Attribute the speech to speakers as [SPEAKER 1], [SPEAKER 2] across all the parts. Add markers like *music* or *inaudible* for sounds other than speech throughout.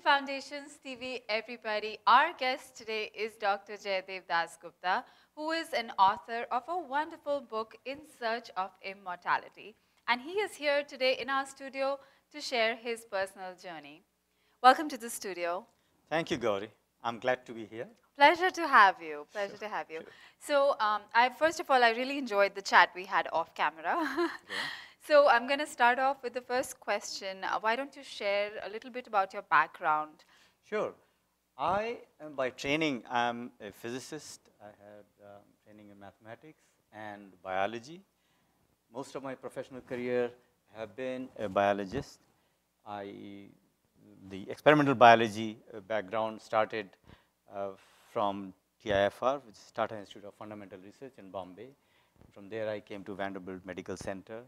[SPEAKER 1] Foundations TV, everybody. Our guest today is Dr. Jaidev Dasgupta, who is an author of a wonderful book, In Search of Immortality. And he is here today in our studio to share his personal journey. Welcome to the studio.
[SPEAKER 2] Thank you, Gauri. I'm glad to be here.
[SPEAKER 1] Pleasure to have you. Pleasure
[SPEAKER 2] Sure,
[SPEAKER 1] to have you.
[SPEAKER 2] sure.
[SPEAKER 1] So, um, I first of all, I really enjoyed the chat we had off camera. *laughs* so, I'm going to start off with the first question. Uh, why don't you share a little bit about your background?
[SPEAKER 2] Sure. I am by training, I'm a physicist. I had um, training in mathematics and biology. Most of my professional career have been a biologist. I, the experimental biology uh, background started uh, from TIFR, which is Tata Institute of Fundamental Research in Bombay. From there, I came to Vanderbilt Medical Center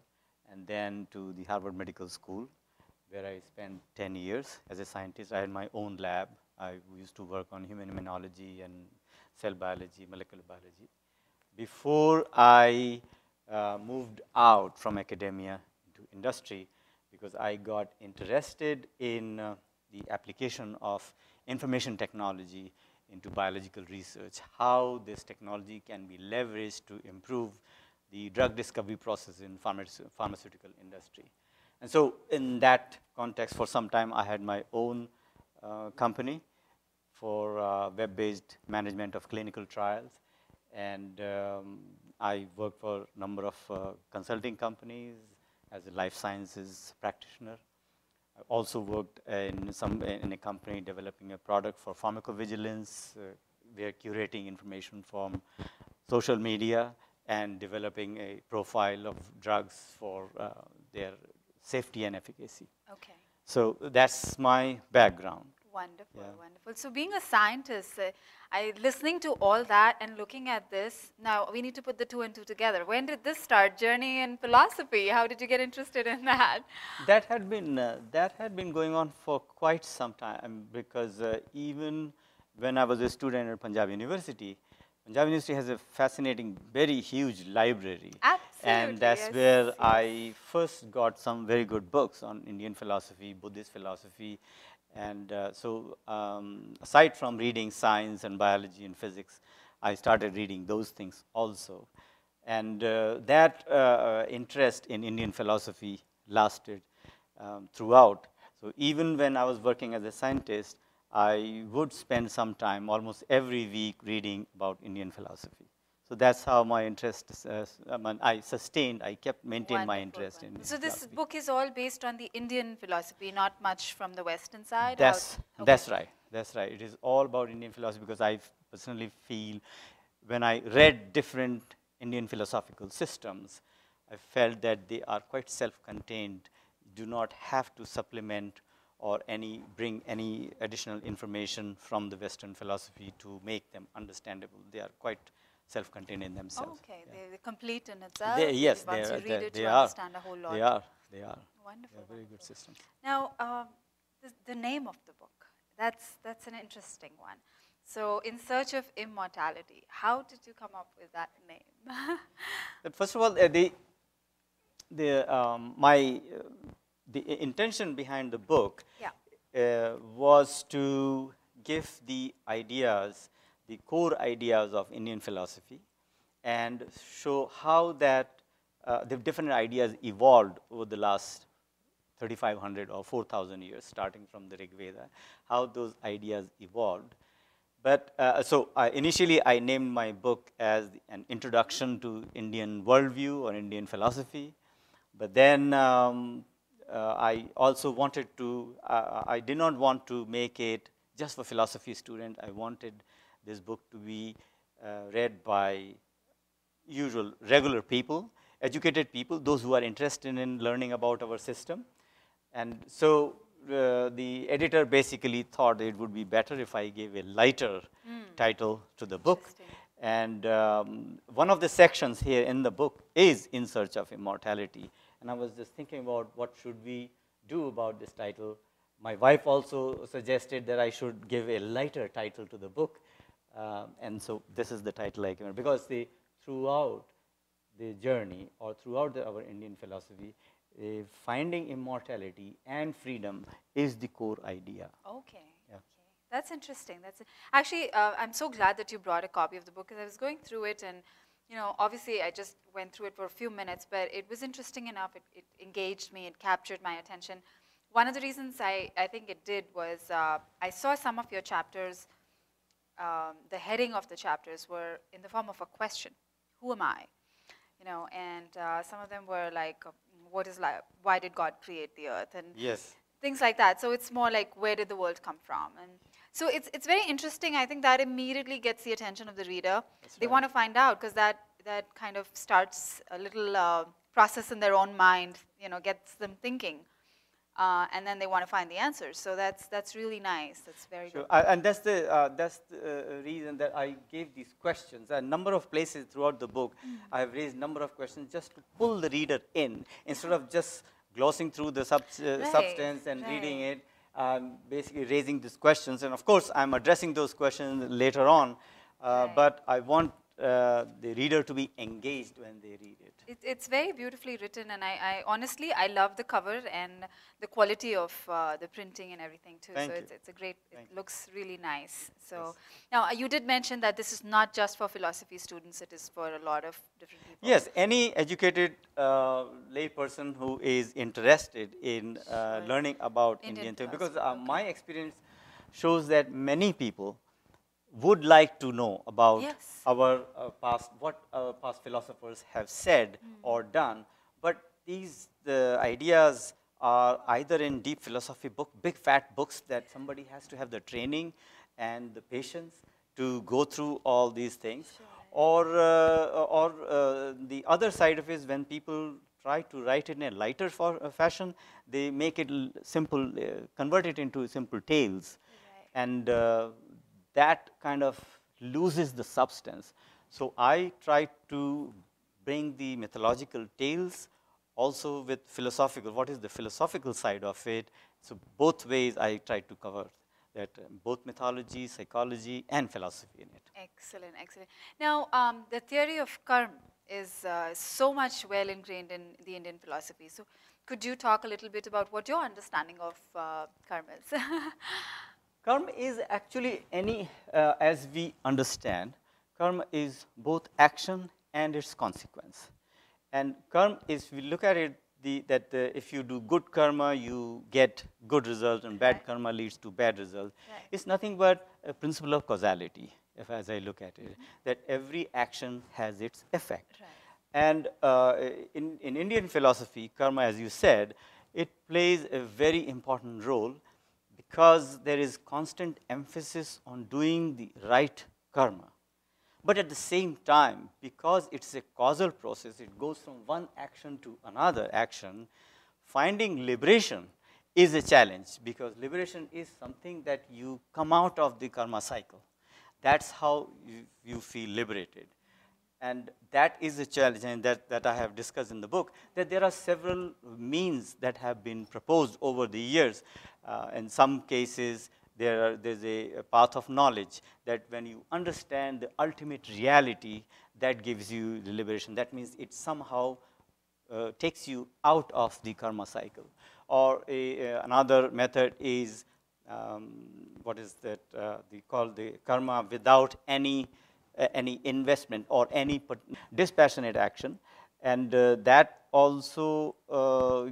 [SPEAKER 2] and then to the Harvard Medical School, where I spent 10 years as a scientist. I had my own lab. I used to work on human immunology and cell biology, molecular biology. Before I uh, moved out from academia to industry, because I got interested in uh, the application of information technology into biological research, how this technology can be leveraged to improve the drug discovery process in pharmace- pharmaceutical industry. And so in that context, for some time, I had my own uh, company for uh, web-based management of clinical trials. And um, I worked for a number of uh, consulting companies as a life sciences practitioner. I also worked in some in a company developing a product for pharmacovigilance. Uh, we are curating information from social media and developing a profile of drugs for uh, their safety and efficacy.
[SPEAKER 1] Okay.
[SPEAKER 2] So that's my background.
[SPEAKER 1] Wonderful,
[SPEAKER 2] Yeah.
[SPEAKER 1] wonderful. So, being a scientist, uh, I listening to all that and looking at this. Now, we need to put the two and two together. When did this start? Journey in philosophy. How did you get interested in that? *laughs*
[SPEAKER 2] That had been uh, that had been going on for quite some time because uh, even when I was a student at Punjab University, Punjab University has a fascinating, very huge library.
[SPEAKER 1] Absolutely,
[SPEAKER 2] And that's
[SPEAKER 1] yes,
[SPEAKER 2] where
[SPEAKER 1] yes.
[SPEAKER 2] I first got some very good books on Indian philosophy, Buddhist philosophy. And uh, so, um, aside from reading science and biology and physics, I started reading those things also. And uh, that uh, interest in Indian philosophy lasted um, throughout. So, even when I was working as a scientist, I would spend some time, almost every week, reading about Indian philosophy. So that's how my interest, uh, I sustained, I kept maintained my interest in.
[SPEAKER 1] wonderful. So, this
[SPEAKER 2] philosophy.
[SPEAKER 1] book is all based on the Indian philosophy, not much from the Western side.
[SPEAKER 2] That's,
[SPEAKER 1] okay.
[SPEAKER 2] that's right. That's right. It is all about Indian philosophy because I personally feel when I read different Indian philosophical systems, I felt that they are quite self-contained, do not have to supplement or any bring any additional information from the Western philosophy to make them understandable. They are quite self-contained in themselves.
[SPEAKER 1] okay,
[SPEAKER 2] Yeah.
[SPEAKER 1] they- they're complete in itself.
[SPEAKER 2] They, yes, they
[SPEAKER 1] Once
[SPEAKER 2] are.
[SPEAKER 1] you read
[SPEAKER 2] they,
[SPEAKER 1] it,
[SPEAKER 2] they
[SPEAKER 1] you
[SPEAKER 2] are.
[SPEAKER 1] understand a whole lot.
[SPEAKER 2] They are. They are.
[SPEAKER 1] Wonderful.
[SPEAKER 2] They are very good system.
[SPEAKER 1] Now, um, the, the name of the book, that's, that's an interesting one. So, In Search of Immortality, how did you come up with that name? *laughs*
[SPEAKER 2] First of all, uh, the, the, um, my, uh, the intention behind the book
[SPEAKER 1] yeah.
[SPEAKER 2] uh, was to give the ideas, the core ideas of Indian philosophy, and show how that uh, the different ideas evolved over the last 3,500 or 4,000 years, starting from the Rig Veda, how those ideas evolved. But uh, so I, initially, I named my book as an introduction to Indian worldview or Indian philosophy. But then um, uh, I also wanted to, uh, I did not want to make it just for philosophy student. I wanted this book to be uh, read by usual regular people, educated people, those who are interested in learning about our system. And so uh, the editor basically thought it would be better if I gave a lighter title to the book. And um, one of the sections here in the book is In Search of Immortality. And I was just thinking about what should we do about this title. My wife also suggested that I should give a lighter title to the book. Um, and so this is the title I came because the, throughout the journey or throughout the, our Indian philosophy, uh, finding immortality and freedom is the core idea.
[SPEAKER 1] Okay.
[SPEAKER 2] Yeah.
[SPEAKER 1] Okay. That's interesting. That's actually. Uh, I'm so glad that you brought a copy of the book because I was going through it and, you know, obviously I just went through it for a few minutes, but it was interesting enough. It, it engaged me. It captured my attention. One of the reasons I, I think it did was uh, I saw some of your chapters. Um, the heading of the chapters were in the form of a question: Who am I? You know, and uh, some of them were like, uh, "What is life? Why did God create the earth?" And
[SPEAKER 2] Yes.
[SPEAKER 1] things like that. So it's more like where did the world come from? And so it's it's very interesting. I think that immediately gets the attention of the reader. they
[SPEAKER 2] right.
[SPEAKER 1] want to find out because that that kind of starts a little uh, process in their own mind. You know, gets them thinking, uh, and then they want to find the answers. So that's that's really nice. That's very
[SPEAKER 2] Sure.
[SPEAKER 1] good.
[SPEAKER 2] Uh, and that's the, uh, that's the uh, reason that I gave these questions. A number of places throughout the book, I have raised number of questions just to pull the reader in instead of just glossing through the sub, uh,
[SPEAKER 1] Right,
[SPEAKER 2] substance and reading it. Um, basically raising these questions, and of course, I'm addressing those questions later on. Uh,
[SPEAKER 1] Right.
[SPEAKER 2] But I want uh, the reader to be engaged when they read it.
[SPEAKER 1] It, it's very beautifully written, and I, I honestly I love the cover and the quality of uh, the printing and everything too.
[SPEAKER 2] Thank
[SPEAKER 1] so it's, it's a great.
[SPEAKER 2] Thank
[SPEAKER 1] it looks really nice. So
[SPEAKER 2] Yes.
[SPEAKER 1] now uh, you did mention that this is not just for philosophy students; it is for a lot of different people.
[SPEAKER 2] Yes, any educated uh, layperson who is interested in uh,
[SPEAKER 1] Sure.
[SPEAKER 2] learning about
[SPEAKER 1] Indian
[SPEAKER 2] Indian because uh,
[SPEAKER 1] okay.
[SPEAKER 2] my experience shows that many people would like to know about
[SPEAKER 1] Yes.
[SPEAKER 2] our uh, past, what our past philosophers have said
[SPEAKER 1] Hmm.
[SPEAKER 2] or done, but these the ideas are either in deep philosophy book, big fat books that somebody has to have the training and the patience to go through all these things, or uh, or uh, the other side of it is when people try to write it in a lighter for, uh, fashion, they make it l- simple, uh, convert it into simple tales, and uh, that kind of loses the substance. So I try to bring the mythological tales also with philosophical. What is the philosophical side of it? So both ways I try to cover that both mythology, psychology, and philosophy in it.
[SPEAKER 1] Excellent, excellent. Now, um, the theory of karma is uh, so much well ingrained in the Indian philosophy. So, could you talk a little bit about what your understanding of uh, karma is? *laughs*
[SPEAKER 2] Karma is actually any, uh, as we understand, karma is both action and its consequence. And karma is, we look at it, the, that the, if you do good karma, you get good results, and bad
[SPEAKER 1] Right.
[SPEAKER 2] karma leads to bad results.
[SPEAKER 1] Right.
[SPEAKER 2] It's nothing but a principle of causality, if as I look at it, that every action has its effect.
[SPEAKER 1] Right.
[SPEAKER 2] And uh, in, in Indian philosophy, karma, as you said, it plays a very important role because there is constant emphasis on doing the right karma. But at the same time, because it's a causal process, it goes from one action to another action, finding liberation is a challenge because liberation is something that you come out of the karma cycle. That's how you, you feel liberated. And that is a challenge, and that, that I have discussed in the book, that there are several means that have been proposed over the years. Uh, in some cases, there are, there's a, a path of knowledge that when you understand the ultimate reality, that gives you liberation. That means it somehow uh, takes you out of the karma cycle. Or a, uh, another method is um, what is that? Uh, they call the karma without any any investment or any dispassionate action, and uh, that also uh,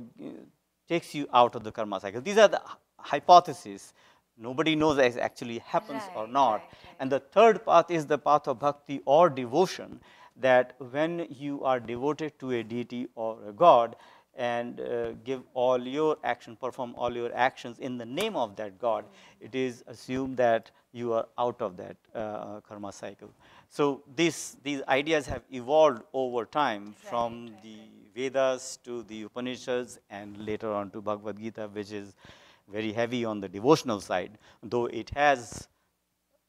[SPEAKER 2] takes you out of the karma cycle. These are the hypotheses. Nobody knows if it actually happens or not.
[SPEAKER 1] right, right.
[SPEAKER 2] And the third path is the path of bhakti or devotion, that when you are devoted to a deity or a god and uh, give all your action, perform all your actions in the name of that god, it is assumed that you are out of that uh, karma cycle. So these, these ideas have evolved over time from
[SPEAKER 1] right,
[SPEAKER 2] the Vedas to the Upanishads and later on to Bhagavad Gita, which is very heavy on the devotional side, though it has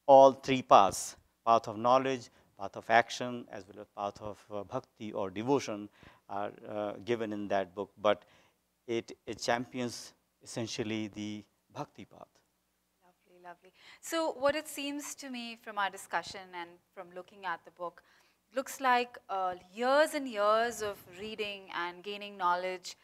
[SPEAKER 2] all three paths path of knowledge, path of action, as well as path of uh, bhakti or devotion are uh, given in that book. But it, it champions essentially the bhakti path.
[SPEAKER 1] Lovely. So, what it seems to me from our discussion and from looking at the book, looks like uh, years and years of reading and gaining knowledge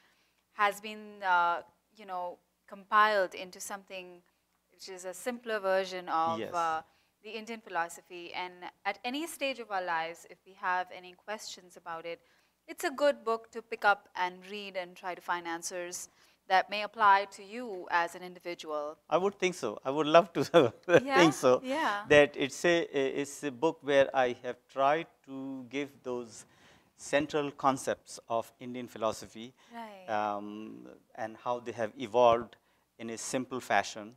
[SPEAKER 1] has been, uh, you know, compiled into something which is a simpler version of
[SPEAKER 2] Yes.
[SPEAKER 1] uh, the Indian philosophy. And at any stage of our lives, if we have any questions about it, it's a good book to pick up and read and try to find answers that may apply to you as an individual.
[SPEAKER 2] I would think so. I would love to *laughs*
[SPEAKER 1] Yeah,
[SPEAKER 2] think so.
[SPEAKER 1] yeah.
[SPEAKER 2] That it's a it's a book where I have tried to give those central concepts of Indian philosophy
[SPEAKER 1] Right.
[SPEAKER 2] um, and how they have evolved in a simple fashion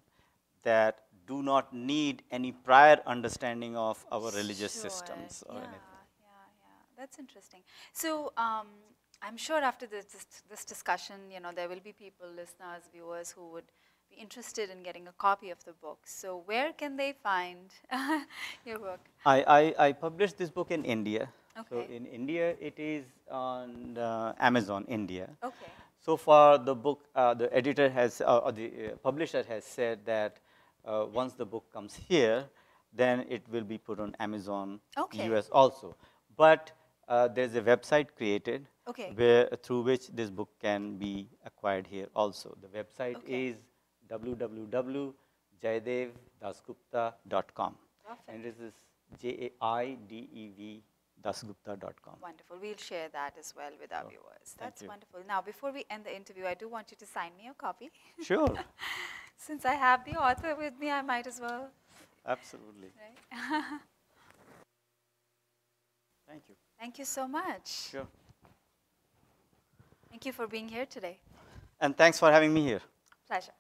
[SPEAKER 2] that do not need any prior understanding of our religious
[SPEAKER 1] Sure,
[SPEAKER 2] systems or
[SPEAKER 1] yeah,
[SPEAKER 2] anything.
[SPEAKER 1] Yeah, yeah, that's interesting. So um, I'm sure after this, this discussion, you know, there will be people, listeners, viewers who would be interested in getting a copy of the book. So where can they find *laughs* your book?
[SPEAKER 2] I, I, I published this book in India.
[SPEAKER 1] Okay.
[SPEAKER 2] So in India, it is on uh, Amazon India.
[SPEAKER 1] Okay.
[SPEAKER 2] So far, the book, uh, the editor has, uh, or the uh, publisher has said that uh, once the book comes *laughs* here, then it will be put on Amazon
[SPEAKER 1] Okay.
[SPEAKER 2] US also. But uh, there's a website created
[SPEAKER 1] Okay.
[SPEAKER 2] where through which this book can be acquired here also. The website
[SPEAKER 1] Okay.
[SPEAKER 2] is
[SPEAKER 1] www.jaidevdasgupta.com.
[SPEAKER 2] And this is J A I D E V dasgupta.com.
[SPEAKER 1] Wonderful. We'll share that as well with our
[SPEAKER 2] Oh,
[SPEAKER 1] viewers. That's wonderful. Now, before we end the interview, I do want you to sign me a copy. *laughs*
[SPEAKER 2] Sure,
[SPEAKER 1] Since I have the author with me, I might as well.
[SPEAKER 2] absolutely.
[SPEAKER 1] Right? *laughs*
[SPEAKER 2] Thank you.
[SPEAKER 1] Thank you so much.
[SPEAKER 2] Sure.
[SPEAKER 1] Thank you for being here today.
[SPEAKER 2] And thanks for having me here.
[SPEAKER 1] Pleasure.